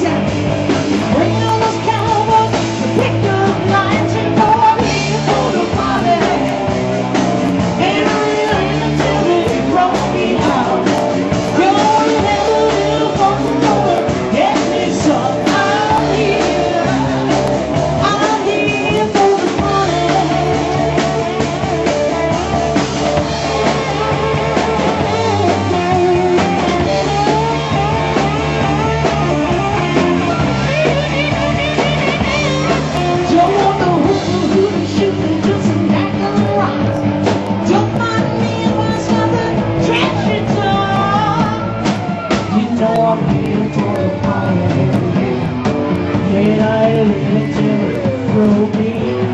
Yeah. Can I let you grow me?